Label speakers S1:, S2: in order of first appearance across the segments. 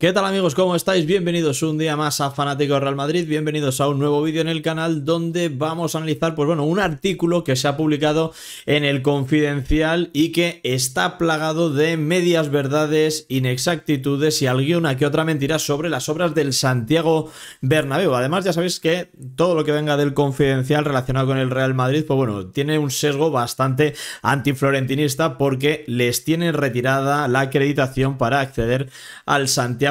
S1: ¿Qué tal amigos? ¿Cómo estáis? Bienvenidos un día más a Fanáticos Real Madrid, bienvenidos a un nuevo vídeo en el canal donde vamos a analizar, pues bueno, un artículo que se ha publicado en el Confidencial y que está plagado de medias verdades, inexactitudes y alguna que otra mentira sobre las obras del Santiago Bernabéu. Además, ya sabéis que todo lo que venga del Confidencial relacionado con el Real Madrid, pues bueno, tiene un sesgo bastante antiflorentinista porque les tienen retirada la acreditación para acceder al Santiago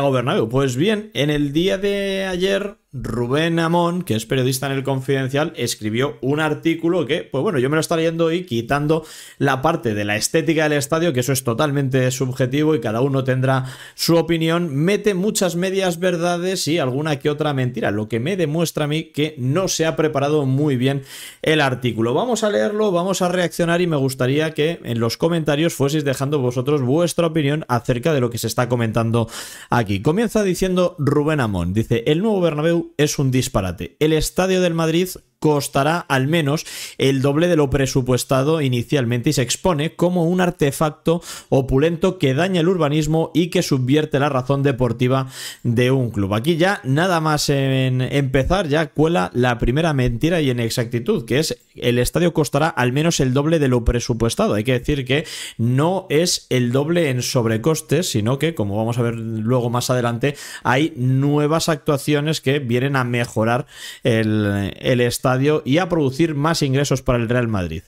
S1: pues bien, en el día de ayer Rubén Amón, que es periodista en el Confidencial, escribió un artículo que, pues bueno, yo me lo estoy leyendo y quitando la parte de la estética del estadio, que eso es totalmente subjetivo y cada uno tendrá su opinión, mete muchas medias verdades y alguna que otra mentira, lo que me demuestra a mí que no se ha preparado muy bien el artículo. Vamos a leerlo, vamos a reaccionar y me gustaría que en los comentarios fueseis dejando vosotros vuestra opinión acerca de lo que se está comentando aquí. Comienza diciendo Rubén Amón, dice, el nuevo Bernabéu es un disparate. El estadio del Madrid costará al menos el doble de lo presupuestado inicialmente y se expone como un artefacto opulento que daña el urbanismo y que subvierte la razón deportiva de un club. Aquí ya nada más en empezar ya cuela la primera mentira y inexactitud, que es el estadio costará al menos el doble de lo presupuestado. Hay que decir que no es el doble en sobrecostes, sino que, como vamos a ver luego más adelante, hay nuevas actuaciones que vienen a mejorar el, el estadio y a producir más ingresos para el Real Madrid.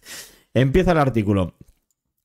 S1: Empieza el artículo.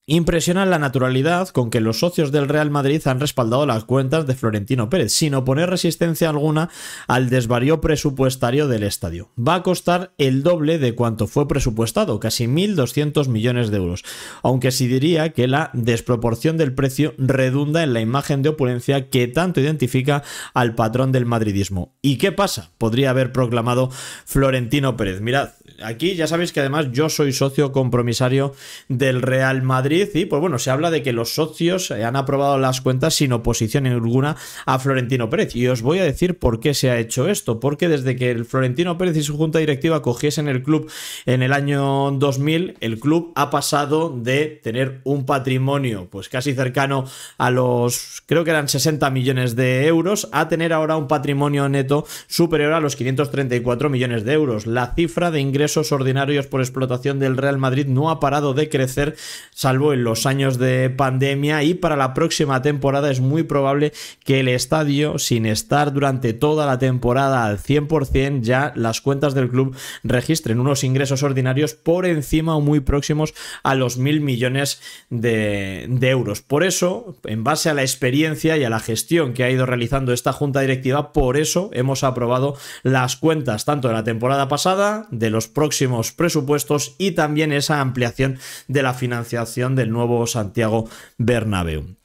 S1: Impresiona la naturalidad con que los socios del Real Madrid han respaldado las cuentas de Florentino Pérez, sin oponer resistencia alguna al desvarío presupuestario del estadio. Va a costar el doble de cuanto fue presupuestado, casi 1.200 millones de euros, aunque sí diría que la desproporción del precio redunda en la imagen de opulencia que tanto identifica al patrón del madridismo. ¿Y qué pasa? Podría haber proclamado Florentino Pérez. Mirad, aquí ya sabéis que además yo soy socio compromisario del Real Madrid y pues bueno, se habla de que los socios han aprobado las cuentas sin oposición alguna a Florentino Pérez. Y os voy a decir por qué se ha hecho esto. Porque desde que el Florentino Pérez y su junta directiva cogiesen el club en el año 2000, el club ha pasado de tener un patrimonio pues casi cercano a los, creo que eran 60 millones de euros, a tener ahora un patrimonio neto superior a los 534 millones de euros. La cifra de ingresos ordinarios por explotación del Real Madrid no ha parado de crecer, salvo en los años de pandemia y para la próxima temporada es muy probable que el estadio, sin estar durante toda la temporada al 100%, ya las cuentas del club registren unos ingresos ordinarios por encima o muy próximos a los mil millones de, de euros. Por eso, en base a la experiencia y a la gestión que ha ido realizando esta junta directiva, por eso hemos aprobado las cuentas tanto de la temporada pasada, de los próximos presupuestos y también esa ampliación de la financiación del nuevo Santiago Bernabéu.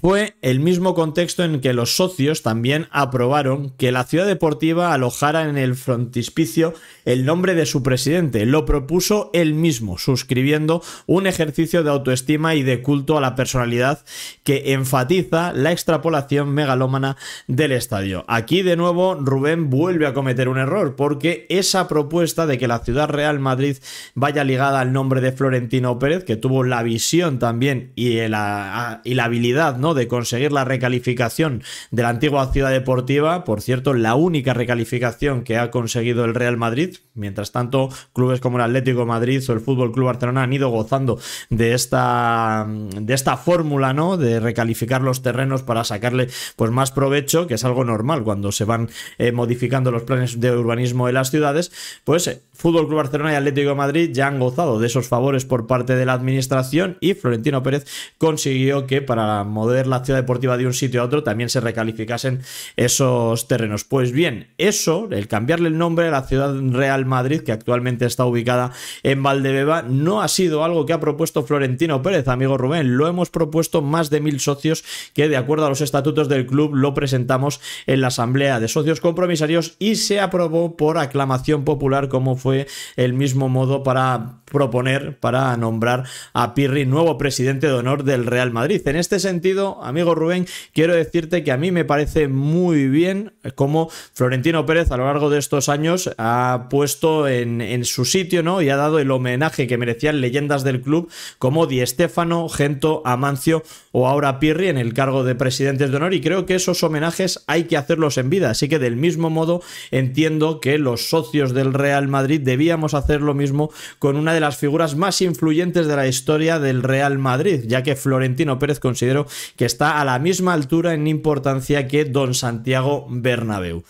S1: Fue el mismo contexto en que los socios también aprobaron que la ciudad deportiva alojara en el frontispicio el nombre de su presidente. Lo propuso él mismo, suscribiendo un ejercicio de autoestima y de culto a la personalidad que enfatiza la extrapolación megalómana del estadio. Aquí de nuevo Rubén vuelve a cometer un error porque esa propuesta de que la ciudad Real Madrid vaya ligada al nombre de Florentino Pérez, que tuvo la visión también y la, y la habilidad ¿no? De conseguir la recalificación de la antigua ciudad deportiva, por cierto, la única recalificación que ha conseguido el Real Madrid. Mientras tanto, clubes como el Atlético Madrid o el Fútbol Club Barcelona han ido gozando de esta, de esta fórmula, ¿no? De recalificar los terrenos para sacarle pues más provecho, que es algo normal cuando se van eh, modificando los planes de urbanismo de las ciudades. Pues eh, Fútbol Club Barcelona y Atlético Madrid ya han gozado de esos favores por parte de la administración y Florentino Pérez consiguió que para la ciudad deportiva de un sitio a otro, también se recalificasen esos terrenos. Pues bien, eso, el cambiarle el nombre a la ciudad Real Madrid, que actualmente está ubicada en Valdebeba, no ha sido algo que ha propuesto Florentino Pérez, amigo Rubén. Lo hemos propuesto más de mil socios que, de acuerdo a los estatutos del club, lo presentamos en la Asamblea de Socios Compromisarios y se aprobó por aclamación popular, como fue el mismo modo para proponer, para nombrar a Pirri nuevo presidente de honor del Real Madrid. En este sentido, amigo Rubén, quiero decirte que a mí me parece muy bien cómo Florentino Pérez a lo largo de estos años ha puesto en, su sitio, ¿no? Y ha dado el homenaje que merecían leyendas del club como Di Stéfano, Gento, Amancio o ahora Pirri en el cargo de presidentes de honor. Y creo que esos homenajes hay que hacerlos en vida. Así que del mismo modo entiendo que los socios del Real Madrid debíamos hacer lo mismo con una de las figuras más influyentes de la historia del Real Madrid, ya que Florentino Pérez considero que está a la misma altura en importancia que Don Santiago Bernabéu.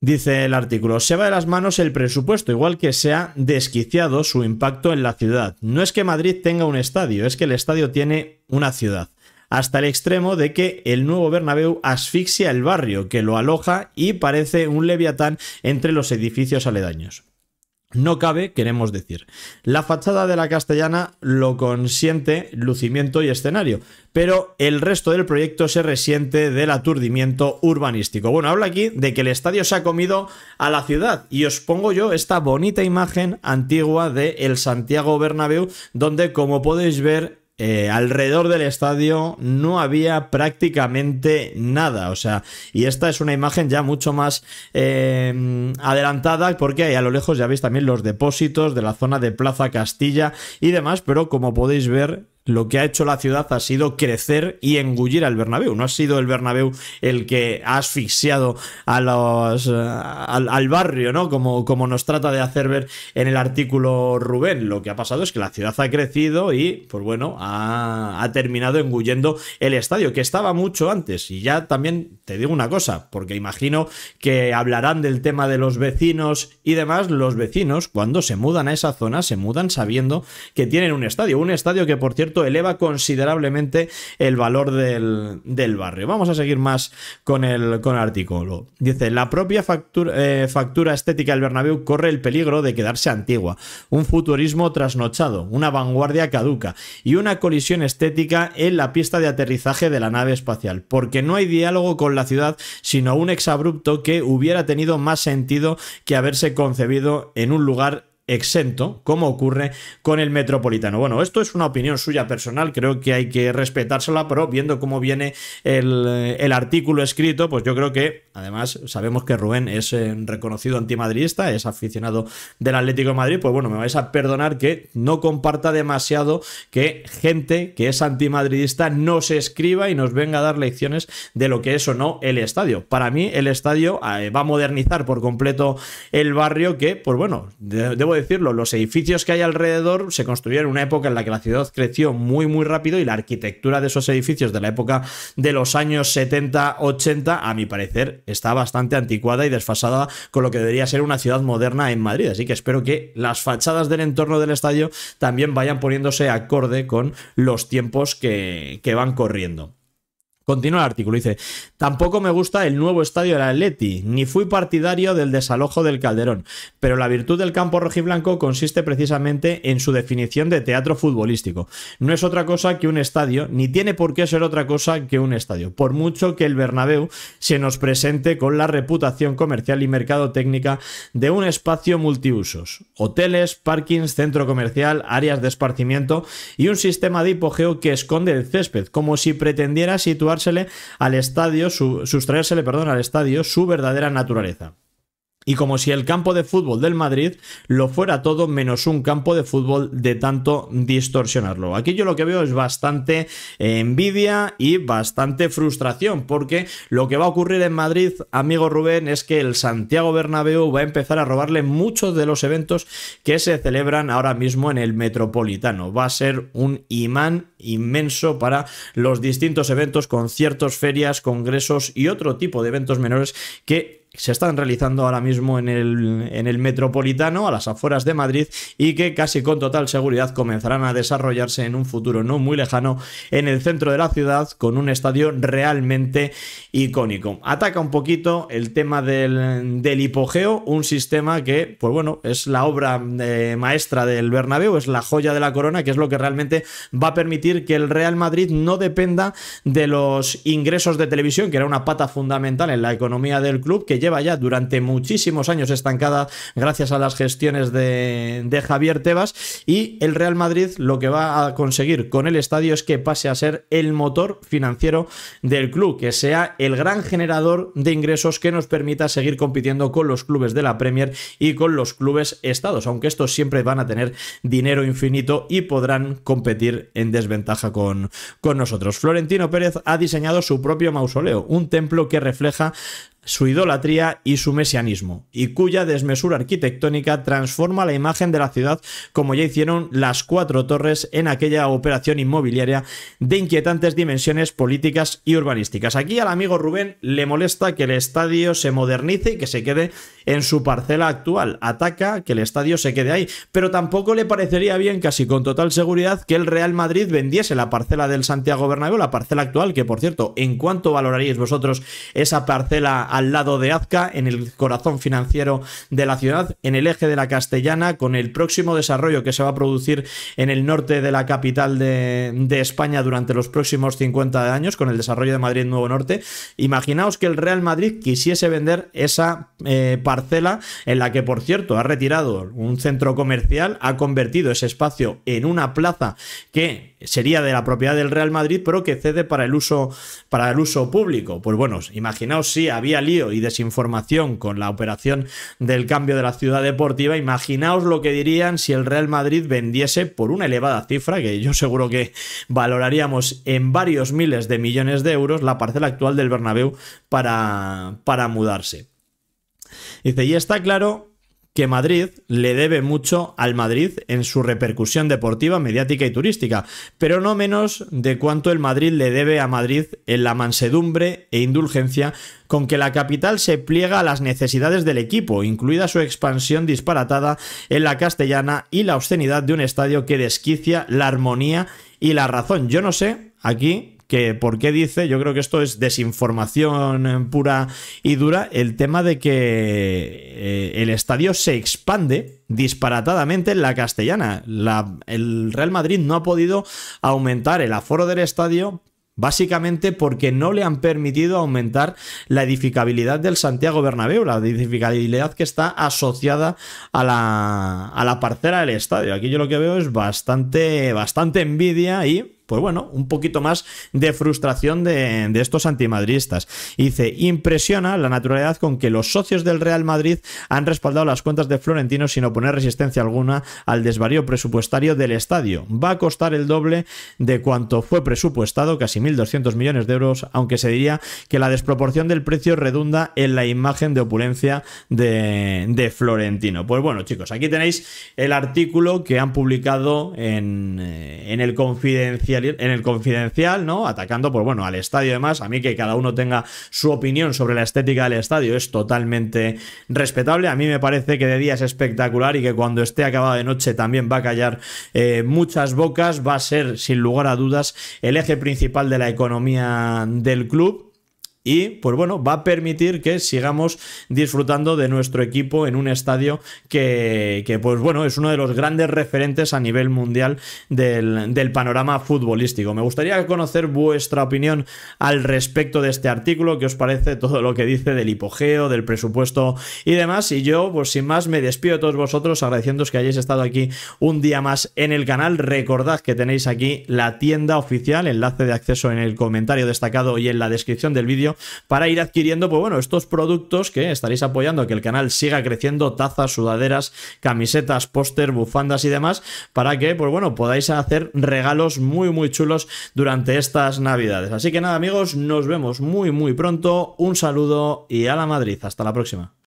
S1: Dice el artículo, se va de las manos el presupuesto, igual que se ha desquiciado su impacto en la ciudad. No es que Madrid tenga un estadio, es que el estadio tiene una ciudad. Hasta el extremo de que el nuevo Bernabéu asfixia el barrio, que lo aloja y parece un leviatán entre los edificios aledaños. No cabe, queremos decir. La fachada de la castellana lo consiente lucimiento y escenario, pero el resto del proyecto se resiente del aturdimiento urbanístico. Bueno, habla aquí de que el estadio se ha comido a la ciudad y os pongo yo esta bonita imagen antigua de el Santiago Bernabéu, donde como podéis ver eh, alrededor del estadio no había prácticamente nada. O sea, y esta es una imagen ya mucho más eh, adelantada porque ahí a lo lejos ya veis también los depósitos de la zona de Plaza Castilla y demás, pero como podéis ver lo que ha hecho la ciudad ha sido crecer y engullir al Bernabéu. No ha sido el Bernabéu el que ha asfixiado a los, eh, al, barrio, ¿no? Como, como nos trata de hacer ver en el artículo Rubén. Lo que ha pasado es que la ciudad ha crecido y, pues bueno, ha, ha terminado engullendo el estadio, que estaba mucho antes. Y ya también te digo una cosa, porque imagino que hablarán del tema de los vecinos y demás. Los vecinos, cuando se mudan a esa zona, se mudan sabiendo que tienen un estadio. Un estadio que, por cierto, eleva considerablemente el valor del, barrio. Vamos a seguir más con el, con artículo. Dice, la propia factura, eh, factura estética del Bernabéu corre el peligro de quedarse antigua, un futurismo trasnochado, una vanguardia caduca y una colisión estética en la pista de aterrizaje de la nave espacial, porque no hay diálogo con la ciudad, sino un exabrupto que hubiera tenido más sentido que haberse concebido en un lugar exento, como ocurre con el metropolitano. Bueno, esto es una opinión suya personal, creo que hay que respetársela, pero viendo cómo viene el, artículo escrito, pues yo creo que, además, sabemos que Rubén es eh, reconocido antimadridista, es aficionado del Atlético de Madrid, pues bueno, me vais a perdonar que no comparta demasiado que gente que es antimadridista no se escriba y nos venga a dar lecciones de lo que es o no el estadio. Para mí, el estadio eh, va a modernizar por completo el barrio que, pues bueno, debo decirlo, los edificios que hay alrededor se construyeron en una época en la que la ciudad creció muy muy rápido y la arquitectura de esos edificios de la época de los años 70-80, a mi parecer, está bastante anticuada y desfasada con lo que debería ser una ciudad moderna en Madrid. Así que espero que las fachadas del entorno del estadio también vayan poniéndose acorde con los tiempos que, que van corriendo. Continúa el artículo, dice, tampoco me gusta el nuevo estadio del Atleti, ni fui partidario del desalojo del Calderón, pero la virtud del campo rojiblanco consiste precisamente en su definición de teatro futbolístico. No es otra cosa que un estadio, ni tiene por qué ser otra cosa que un estadio, por mucho que el Bernabéu se nos presente con la reputación comercial y mercado-técnica de un espacio multiusos, hoteles, parkings, centro comercial, áreas de esparcimiento y un sistema de hipogeo que esconde el césped, como si pretendiera situar al estadio, su, sustraérsele, perdón, al estadio su verdadera naturaleza y como si el campo de fútbol del Madrid lo fuera todo menos un campo de fútbol de tanto distorsionarlo. Aquí yo lo que veo es bastante envidia y bastante frustración, porque lo que va a ocurrir en Madrid, amigo Rubén, es que el Santiago Bernabéu va a empezar a robarle muchos de los eventos que se celebran ahora mismo en el Metropolitano. Va a ser un imán inmenso para los distintos eventos, conciertos, ferias, congresos y otro tipo de eventos menores que se están realizando ahora mismo en el, en el metropolitano, a las afueras de Madrid, y que casi con total seguridad comenzarán a desarrollarse en un futuro no muy lejano en el centro de la ciudad, con un estadio realmente icónico. Ataca un poquito el tema del, del hipogeo, un sistema que, pues bueno, es la obra eh, maestra del Bernabéu, es la joya de la corona, que es lo que realmente va a permitir que el Real Madrid no dependa de los ingresos de televisión, que era una pata fundamental en la economía del club, que lleva ya durante muchísimos años estancada gracias a las gestiones de, Javier Tebas y el Real Madrid lo que va a conseguir con el estadio es que pase a ser el motor financiero del club, que sea el gran generador de ingresos que nos permita seguir compitiendo con los clubes de la Premier y con los clubes estados, aunque estos siempre van a tener dinero infinito y podrán competir en desventaja con, con nosotros. Florentino Pérez ha diseñado su propio mausoleo, un templo que refleja su idolatría y su mesianismo, y cuya desmesura arquitectónica transforma la imagen de la ciudad como ya hicieron las cuatro torres en aquella operación inmobiliaria de inquietantes dimensiones políticas y urbanísticas. Aquí al amigo Rubén le molesta que el estadio se modernice y que se quede en su parcela actual. Ataca que el estadio se quede ahí, pero tampoco le parecería bien, casi con total seguridad, que el Real Madrid vendiese la parcela del Santiago Bernabéu, la parcela actual, que por cierto, ¿en cuánto valoraríais vosotros esa parcela al lado de Azca, en el corazón financiero de la ciudad, en el eje de la Castellana, con el próximo desarrollo que se va a producir en el norte de la capital de, España durante los próximos 50 años, con el desarrollo de Madrid Nuevo Norte? Imaginaos que el Real Madrid quisiese vender esa eh, parcela en la que, por cierto, ha retirado un centro comercial, ha convertido ese espacio en una plaza que sería de la propiedad del Real Madrid, pero que cede para el uso, para el uso público. Pues bueno, imaginaos si había lío y desinformación con la operación del cambio de la ciudad deportiva, imaginaos lo que dirían si el Real Madrid vendiese por una elevada cifra, que yo seguro que valoraríamos en varios miles de millones de euros, la parcela actual del Bernabéu para, para mudarse. Dice, y está claro que Madrid le debe mucho al Madrid en su repercusión deportiva, mediática y turística, pero no menos de cuánto el Madrid le debe a Madrid en la mansedumbre e indulgencia con que la capital se pliega a las necesidades del equipo, incluida su expansión disparatada en la castellana y la obscenidad de un estadio que desquicia la armonía y la razón. Yo no sé, aquí que por qué dice, yo creo que esto es desinformación pura y dura, el tema de que eh, el estadio se expande disparatadamente en la castellana. el Real Madrid no ha podido aumentar el aforo del estadio Básicamente porque no le han permitido aumentar la edificabilidad del Santiago Bernabéu, la edificabilidad que está asociada a la, a la parcela del estadio. Aquí yo lo que veo es bastante, bastante envidia y pues bueno, un poquito más de frustración de, estos antimadridistas. Dice, impresiona la naturalidad con que los socios del Real Madrid han respaldado las cuentas de Florentino sin oponer resistencia alguna al desvarío presupuestario del estadio. Va a costar el doble de cuanto fue presupuestado, casi 1.200 millones de euros, aunque se diría que la desproporción del precio redunda en la imagen de opulencia de, Florentino. Pues bueno, chicos, aquí tenéis el artículo que han publicado en, eh, en el Confidencial en el confidencial, ¿no? Atacando, pues bueno, al estadio y demás. A mí que cada uno tenga su opinión sobre la estética del estadio es totalmente respetable. A mí me parece que de día es espectacular y que cuando esté acabado de noche también va a callar eh, muchas bocas. Va a ser, sin lugar a dudas, el eje principal de la economía del club y pues bueno, va a permitir que sigamos disfrutando de nuestro equipo en un estadio que, pues bueno, es uno de los grandes referentes a nivel mundial del, panorama futbolístico. Me gustaría conocer vuestra opinión al respecto de este artículo, qué os parece todo lo que dice del hipogeo, del presupuesto y demás. Y yo, pues sin más, me despido de todos vosotros agradeciéndoos que hayáis estado aquí un día más en el canal. Recordad que tenéis aquí la tienda oficial, enlace de acceso en el comentario destacado y en la descripción del vídeo para ir adquiriendo, pues bueno, estos productos que estaréis apoyando a que el canal siga creciendo, tazas, sudaderas, camisetas, póster, bufandas y demás, para que, pues bueno, podáis hacer regalos muy, muy chulos durante estas navidades. Así que nada, amigos, nos vemos muy, muy pronto. Un saludo y a la Madrid. Hasta la próxima.